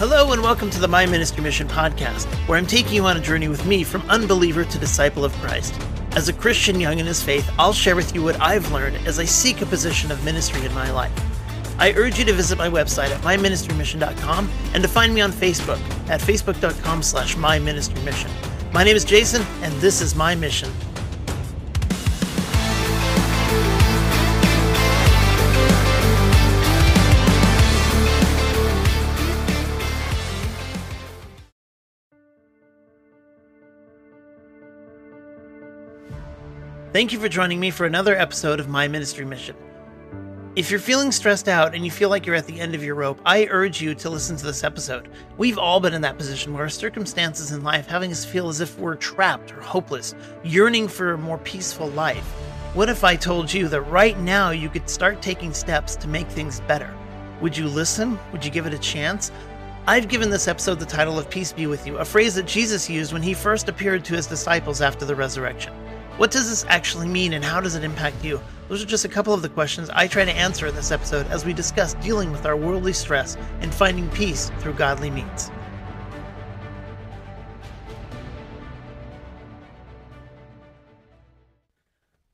Hello, and welcome to the My Ministry Mission podcast, where I'm taking you on a journey with me from unbeliever to disciple of Christ. As a Christian young in his faith, I'll share with you what I've learned as I seek a position of ministry in my life. I urge you to visit my website at myministrymission.com and to find me on Facebook at facebook.com slash myministrymission. My name is Jason, and this is my mission. Thank you for joining me for another episode of My Ministry Mission. If you're feeling stressed out and you feel like you're at the end of your rope, I urge you to listen to this episode. We've all been in that position where circumstances in life having us feel as if we're trapped or hopeless, yearning for a more peaceful life. What if I told you that right now you could start taking steps to make things better? Would you listen? Would you give it a chance? I've given this episode the title of Peace Be With You, a phrase that Jesus used when he first appeared to his disciples after the resurrection. What does this actually mean and how does it impact you? Those are just a couple of the questions I try to answer in this episode as we discuss dealing with our worldly stress and finding peace through godly means.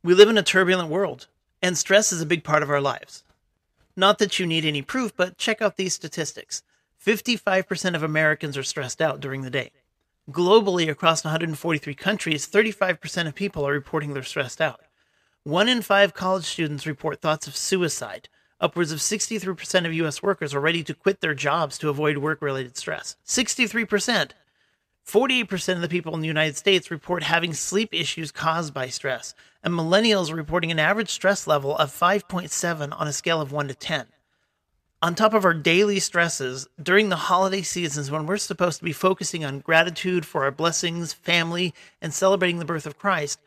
We live in a turbulent world, and stress is a big part of our lives. Not that you need any proof, but check out these statistics 55% of Americans are stressed out during the day. Globally, across 143 countries, 35% of people are reporting they're stressed out. One in five college students report thoughts of suicide. Upwards of 63% of U.S. workers are ready to quit their jobs to avoid work related stress. 63%. 48% of the people in the United States report having sleep issues caused by stress, and millennials are reporting an average stress level of 5.7 on a scale of 1 to 10 on top of our daily stresses during the holiday seasons when we're supposed to be focusing on gratitude for our blessings, family, and celebrating the birth of Christ,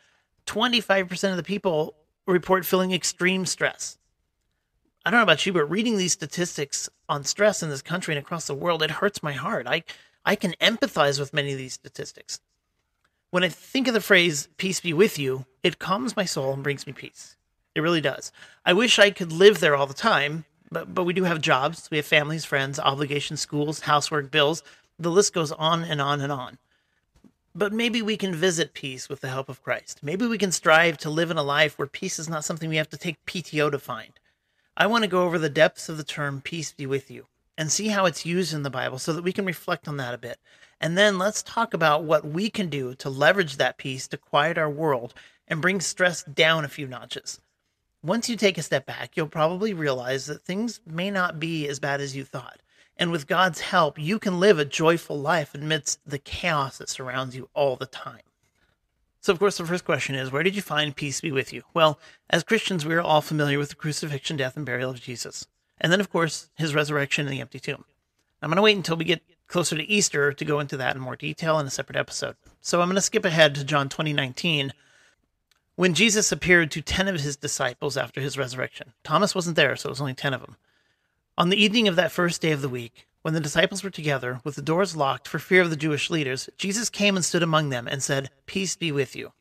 25% of the people report feeling extreme stress. I don't know about you, but reading these statistics on stress in this country and across the world, it hurts my heart. I, I can empathize with many of these statistics. When I think of the phrase, peace be with you, it calms my soul and brings me peace. It really does. I wish I could live there all the time, but but we do have jobs, we have families, friends, obligations, schools, housework, bills. The list goes on and on and on. But maybe we can visit peace with the help of Christ. Maybe we can strive to live in a life where peace is not something we have to take PTO to find. I want to go over the depths of the term peace be with you and see how it's used in the Bible so that we can reflect on that a bit. And then let's talk about what we can do to leverage that peace to quiet our world and bring stress down a few notches. Once you take a step back, you'll probably realize that things may not be as bad as you thought. And with God's help, you can live a joyful life amidst the chaos that surrounds you all the time. So, of course, the first question is where did you find peace be with you? Well, as Christians, we are all familiar with the crucifixion, death, and burial of Jesus. And then, of course, his resurrection in the empty tomb. I'm going to wait until we get closer to Easter to go into that in more detail in a separate episode. So, I'm going to skip ahead to John 2019 when Jesus appeared to 10 of his disciples after his resurrection. Thomas wasn't there, so it was only 10 of them. On the evening of that first day of the week, when the disciples were together, with the doors locked for fear of the Jewish leaders, Jesus came and stood among them and said, Peace be with you.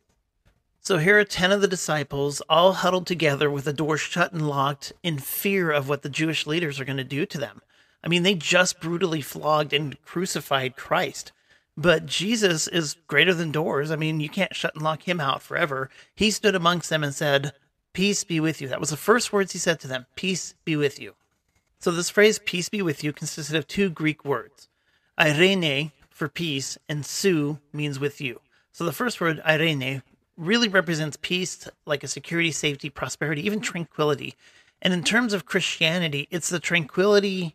So here are 10 of the disciples, all huddled together with the doors shut and locked in fear of what the Jewish leaders are going to do to them. I mean, they just brutally flogged and crucified Christ. But Jesus is greater than doors. I mean, you can't shut and lock him out forever. He stood amongst them and said, Peace be with you. That was the first words he said to them Peace be with you. So, this phrase, peace be with you, consisted of two Greek words irene for peace, and su means with you. So, the first word, irene, really represents peace, like a security, safety, prosperity, even tranquility. And in terms of Christianity, it's the tranquility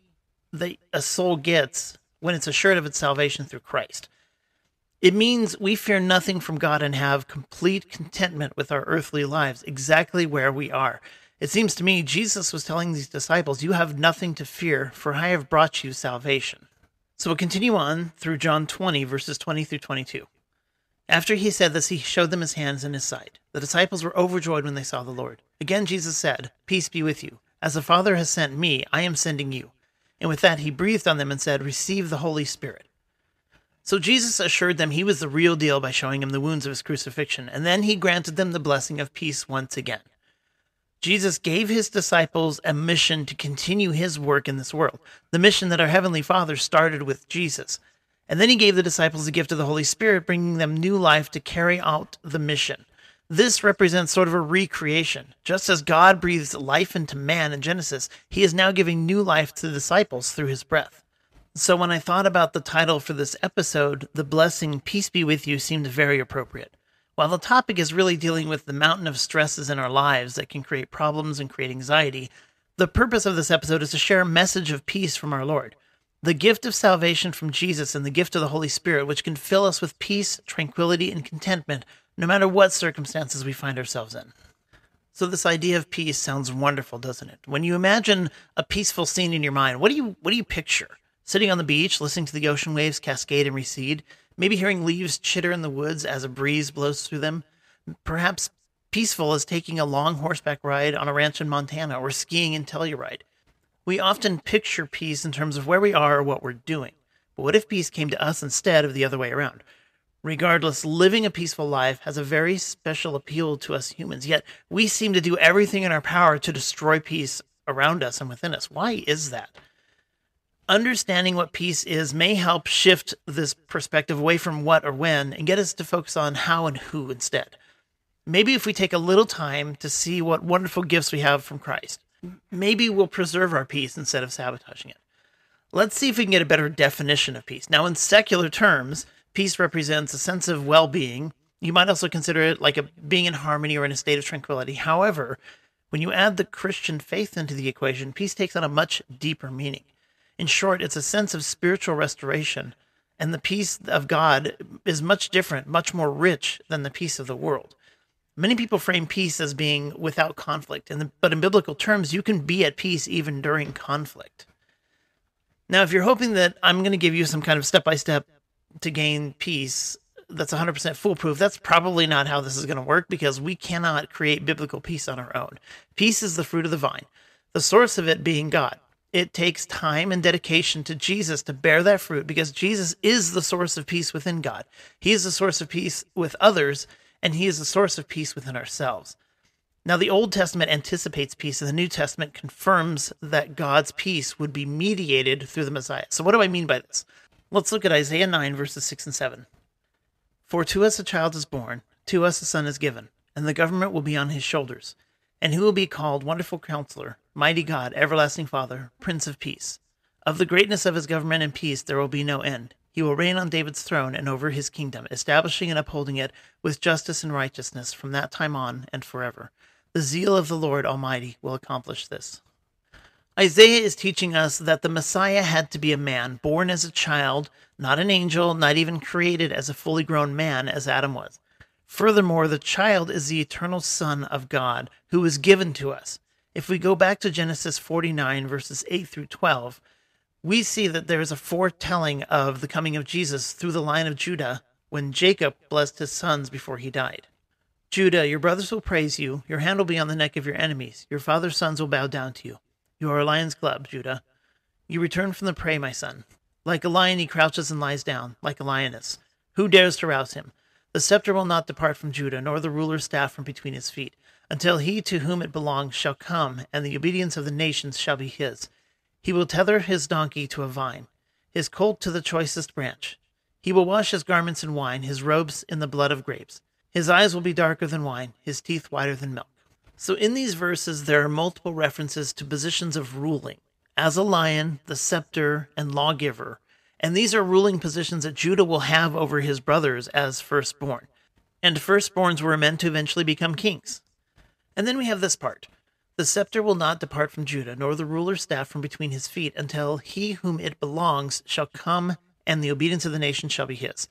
that a soul gets when it's assured of its salvation through Christ. It means we fear nothing from God and have complete contentment with our earthly lives, exactly where we are. It seems to me Jesus was telling these disciples, You have nothing to fear, for I have brought you salvation. So we'll continue on through John 20, verses 20 through 22. After he said this, he showed them his hands and his side. The disciples were overjoyed when they saw the Lord. Again, Jesus said, Peace be with you. As the Father has sent me, I am sending you. And with that, he breathed on them and said, Receive the Holy Spirit. So Jesus assured them he was the real deal by showing them the wounds of his crucifixion, and then he granted them the blessing of peace once again. Jesus gave his disciples a mission to continue his work in this world, the mission that our Heavenly Father started with Jesus. And then he gave the disciples the gift of the Holy Spirit, bringing them new life to carry out the mission. This represents sort of a recreation. Just as God breathes life into man in Genesis, he is now giving new life to the disciples through his breath. So when I thought about the title for this episode, the blessing, Peace Be With You, seemed very appropriate. While the topic is really dealing with the mountain of stresses in our lives that can create problems and create anxiety, the purpose of this episode is to share a message of peace from our Lord. The gift of salvation from Jesus and the gift of the Holy Spirit, which can fill us with peace, tranquility, and contentment no matter what circumstances we find ourselves in. So this idea of peace sounds wonderful, doesn't it? When you imagine a peaceful scene in your mind, what do you what do you picture? Sitting on the beach, listening to the ocean waves cascade and recede, maybe hearing leaves chitter in the woods as a breeze blows through them. Perhaps peaceful as taking a long horseback ride on a ranch in Montana or skiing in Telluride. We often picture peace in terms of where we are or what we're doing. But what if peace came to us instead of the other way around? Regardless, living a peaceful life has a very special appeal to us humans, yet we seem to do everything in our power to destroy peace around us and within us. Why is that? Understanding what peace is may help shift this perspective away from what or when and get us to focus on how and who instead. Maybe if we take a little time to see what wonderful gifts we have from Christ, maybe we'll preserve our peace instead of sabotaging it. Let's see if we can get a better definition of peace. Now, in secular terms, peace represents a sense of well being. You might also consider it like a being in harmony or in a state of tranquility. However, when you add the Christian faith into the equation, peace takes on a much deeper meaning. In short, it's a sense of spiritual restoration, and the peace of God is much different, much more rich than the peace of the world. Many people frame peace as being without conflict, the, but in biblical terms, you can be at peace even during conflict. Now, if you're hoping that I'm going to give you some kind of step by step to gain peace that's 100% foolproof, that's probably not how this is going to work because we cannot create biblical peace on our own. Peace is the fruit of the vine, the source of it being God it takes time and dedication to Jesus to bear that fruit because Jesus is the source of peace within God. He is the source of peace with others, and He is the source of peace within ourselves. Now, the Old Testament anticipates peace, and the New Testament confirms that God's peace would be mediated through the Messiah. So, what do I mean by this? Let's look at Isaiah 9, verses 6 and 7. For to us a child is born, to us a son is given, and the government will be on his shoulders and he will be called Wonderful Counselor, Mighty God, Everlasting Father, Prince of Peace. Of the greatness of his government and peace there will be no end. He will reign on David's throne and over his kingdom, establishing and upholding it with justice and righteousness from that time on and forever. The zeal of the Lord Almighty will accomplish this. Isaiah is teaching us that the Messiah had to be a man, born as a child, not an angel, not even created as a fully grown man as Adam was. Furthermore, the child is the eternal Son of God who was given to us. If we go back to Genesis 49, verses 8 through 12, we see that there is a foretelling of the coming of Jesus through the line of Judah when Jacob blessed his sons before he died. Judah, your brothers will praise you, your hand will be on the neck of your enemies, your father's sons will bow down to you. You are a lion's club, Judah. You return from the prey, my son. Like a lion, he crouches and lies down, like a lioness. Who dares to rouse him? The scepter will not depart from Judah, nor the ruler's staff from between his feet, until he to whom it belongs shall come, and the obedience of the nations shall be his. He will tether his donkey to a vine, his colt to the choicest branch. He will wash his garments in wine, his robes in the blood of grapes. His eyes will be darker than wine, his teeth whiter than milk. So, in these verses, there are multiple references to positions of ruling. As a lion, the scepter, and lawgiver, and these are ruling positions that Judah will have over his brothers as firstborn. And firstborns were meant to eventually become kings. And then we have this part The scepter will not depart from Judah, nor the ruler's staff from between his feet, until he whom it belongs shall come, and the obedience of the nation shall be his.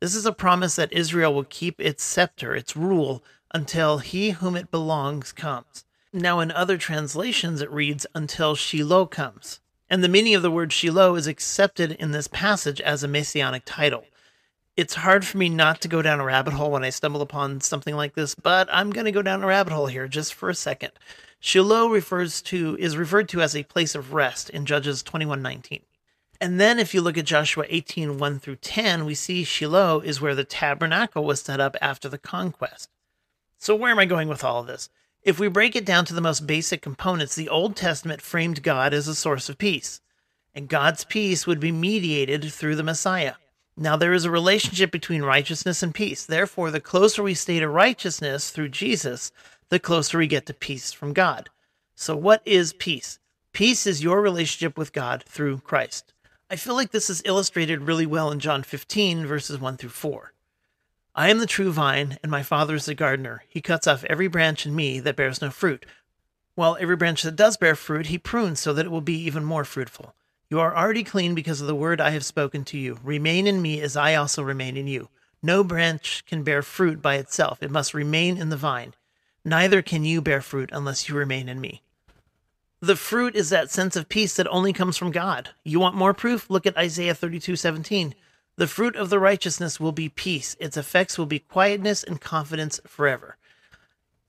This is a promise that Israel will keep its scepter, its rule, until he whom it belongs comes. Now, in other translations, it reads, until Shiloh comes. And the meaning of the word Shiloh is accepted in this passage as a messianic title. It's hard for me not to go down a rabbit hole when I stumble upon something like this, but I'm going to go down a rabbit hole here just for a second. Shiloh refers to is referred to as a place of rest in Judges 21:19. And then if you look at Joshua 18, 1 through 10, we see Shiloh is where the tabernacle was set up after the conquest. So where am I going with all of this? If we break it down to the most basic components, the Old Testament framed God as a source of peace, and God's peace would be mediated through the Messiah. Now, there is a relationship between righteousness and peace. Therefore, the closer we stay to righteousness through Jesus, the closer we get to peace from God. So, what is peace? Peace is your relationship with God through Christ. I feel like this is illustrated really well in John 15, verses 1 through 4. I am the true vine, and my Father is the gardener. He cuts off every branch in me that bears no fruit, while every branch that does bear fruit, he prunes so that it will be even more fruitful. You are already clean because of the word I have spoken to you. Remain in me as I also remain in you. No branch can bear fruit by itself, it must remain in the vine. Neither can you bear fruit unless you remain in me. The fruit is that sense of peace that only comes from God. You want more proof? Look at Isaiah 32 17. The fruit of the righteousness will be peace. Its effects will be quietness and confidence forever.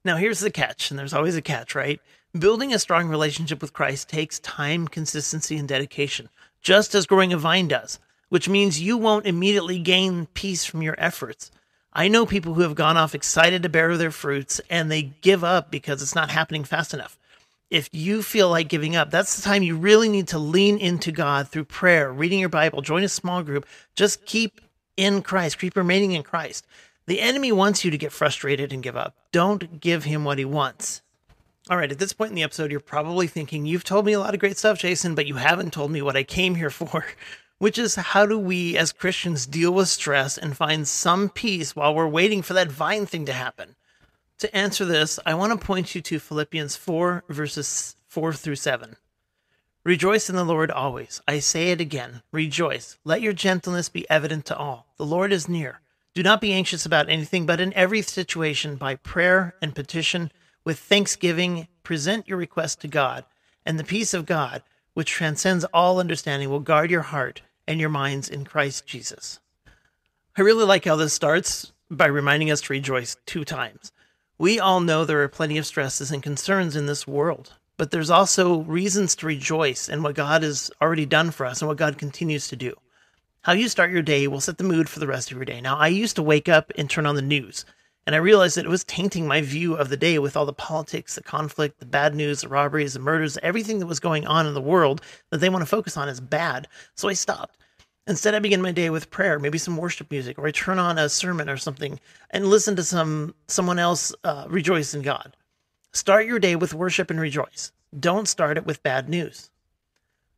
Now, here's the catch, and there's always a catch, right? Building a strong relationship with Christ takes time, consistency, and dedication, just as growing a vine does, which means you won't immediately gain peace from your efforts. I know people who have gone off excited to bear their fruits and they give up because it's not happening fast enough. If you feel like giving up, that's the time you really need to lean into God through prayer, reading your Bible, join a small group. Just keep in Christ, keep remaining in Christ. The enemy wants you to get frustrated and give up. Don't give him what he wants. All right, at this point in the episode, you're probably thinking, You've told me a lot of great stuff, Jason, but you haven't told me what I came here for, which is how do we as Christians deal with stress and find some peace while we're waiting for that vine thing to happen? To answer this, I want to point you to Philippians 4, verses 4 through 7. Rejoice in the Lord always. I say it again, rejoice. Let your gentleness be evident to all. The Lord is near. Do not be anxious about anything, but in every situation, by prayer and petition, with thanksgiving, present your request to God, and the peace of God, which transcends all understanding, will guard your heart and your minds in Christ Jesus. I really like how this starts by reminding us to rejoice two times. We all know there are plenty of stresses and concerns in this world, but there's also reasons to rejoice in what God has already done for us and what God continues to do. How you start your day will set the mood for the rest of your day. Now, I used to wake up and turn on the news and I realized that it was tainting my view of the day with all the politics, the conflict, the bad news, the robberies, the murders, everything that was going on in the world that they want to focus on is bad. So I stopped. Instead, I begin my day with prayer, maybe some worship music, or I turn on a sermon or something and listen to some someone else uh, rejoice in God. Start your day with worship and rejoice. Don't start it with bad news.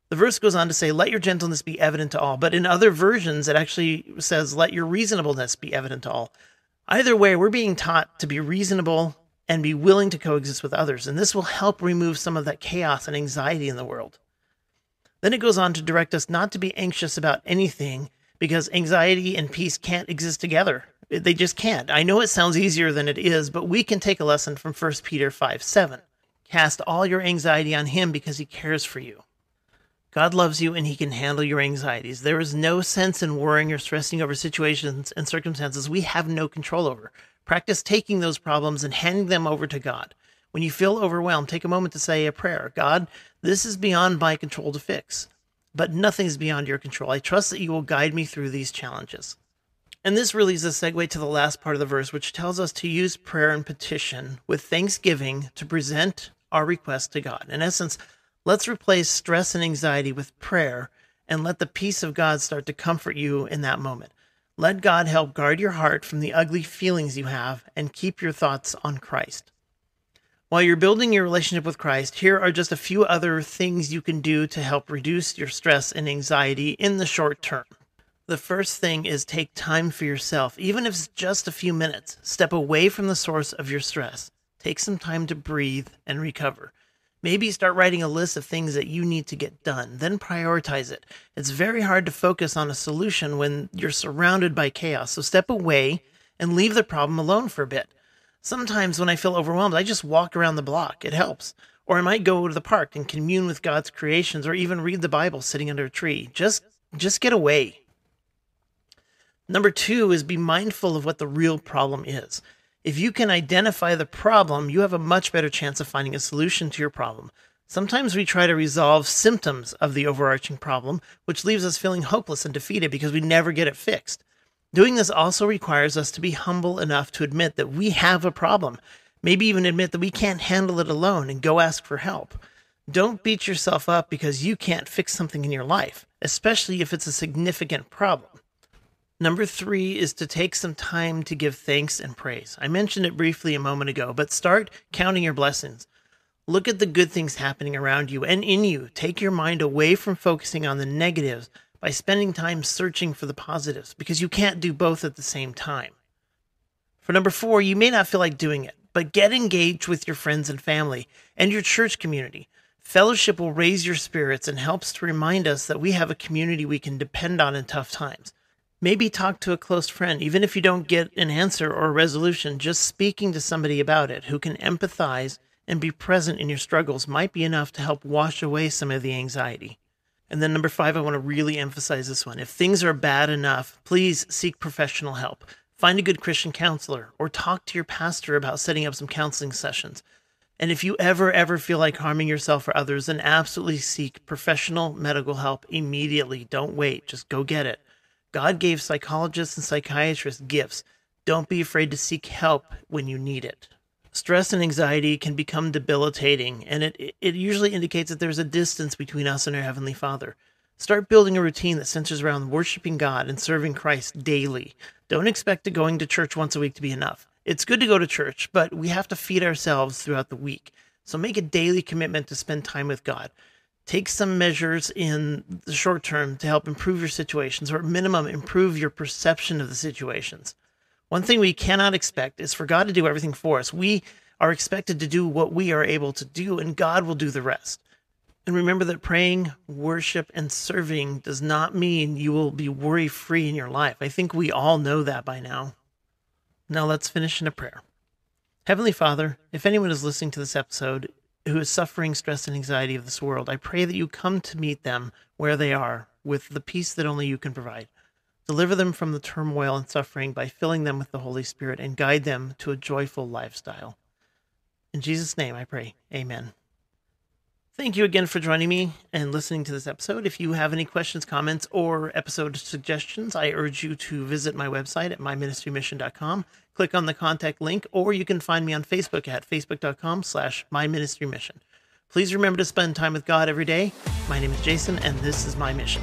The verse goes on to say, Let your gentleness be evident to all. But in other versions, it actually says, Let your reasonableness be evident to all. Either way, we're being taught to be reasonable and be willing to coexist with others, and this will help remove some of that chaos and anxiety in the world. Then it goes on to direct us not to be anxious about anything because anxiety and peace can't exist together. They just can't. I know it sounds easier than it is, but we can take a lesson from 1 Peter 5 7. Cast all your anxiety on him because he cares for you. God loves you and He can handle your anxieties. There is no sense in worrying or stressing over situations and circumstances we have no control over. Practice taking those problems and handing them over to God. When you feel overwhelmed, take a moment to say a prayer God, this is beyond my control to fix, but nothing is beyond your control. I trust that you will guide me through these challenges. And this really is a segue to the last part of the verse, which tells us to use prayer and petition with thanksgiving to present our request to God. In essence, Let's replace stress and anxiety with prayer and let the peace of God start to comfort you in that moment. Let God help guard your heart from the ugly feelings you have and keep your thoughts on Christ. While you're building your relationship with Christ, here are just a few other things you can do to help reduce your stress and anxiety in the short term. The first thing is take time for yourself, even if it's just a few minutes. Step away from the source of your stress. Take some time to breathe and recover. Maybe start writing a list of things that you need to get done, then prioritize it. It's very hard to focus on a solution when you're surrounded by chaos, so step away and leave the problem alone for a bit. Sometimes when I feel overwhelmed, I just walk around the block. It helps. Or I might go to the park and commune with God's creations or even read the Bible sitting under a tree. Just just get away. Number 2 is be mindful of what the real problem is. If you can identify the problem, you have a much better chance of finding a solution to your problem. Sometimes we try to resolve symptoms of the overarching problem, which leaves us feeling hopeless and defeated because we never get it fixed. Doing this also requires us to be humble enough to admit that we have a problem. Maybe even admit that we can't handle it alone and go ask for help. Don't beat yourself up because you can't fix something in your life, especially if it's a significant problem. Number three is to take some time to give thanks and praise. I mentioned it briefly a moment ago, but start counting your blessings. Look at the good things happening around you and in you. Take your mind away from focusing on the negatives by spending time searching for the positives because you can't do both at the same time. For number four, you may not feel like doing it, but get engaged with your friends and family and your church community. Fellowship will raise your spirits and helps to remind us that we have a community we can depend on in tough times. Maybe talk to a close friend, even if you don't get an answer or a resolution, just speaking to somebody about it who can empathize and be present in your struggles might be enough to help wash away some of the anxiety. And then, number five, I want to really emphasize this one. If things are bad enough, please seek professional help. Find a good Christian counselor or talk to your pastor about setting up some counseling sessions. And if you ever, ever feel like harming yourself or others, then absolutely seek professional medical help immediately. Don't wait, just go get it. God gave psychologists and psychiatrists gifts. Don't be afraid to seek help when you need it. Stress and anxiety can become debilitating, and it, it usually indicates that there's a distance between us and our Heavenly Father. Start building a routine that centers around worshiping God and serving Christ daily. Don't expect going to church once a week to be enough. It's good to go to church, but we have to feed ourselves throughout the week. So make a daily commitment to spend time with God take some measures in the short term to help improve your situations, or at minimum, improve your perception of the situations. One thing we cannot expect is for God to do everything for us. We are expected to do what we are able to do, and God will do the rest. And remember that praying, worship, and serving does not mean you will be worry free in your life. I think we all know that by now. Now let's finish in a prayer. Heavenly Father, if anyone is listening to this episode who is suffering stress and anxiety of this world. I pray that you come to meet them where they are with the peace that only you can provide. Deliver them from the turmoil and suffering by filling them with the Holy Spirit and guide them to a joyful lifestyle. In Jesus' name I pray. Amen. Thank you again for joining me and listening to this episode. If you have any questions, comments, or episode suggestions, I urge you to visit my website at myministrymission.com. Click on the contact link, or you can find me on Facebook at facebook.com slash myministrymission. Please remember to spend time with God every day. My name is Jason, and this is my mission.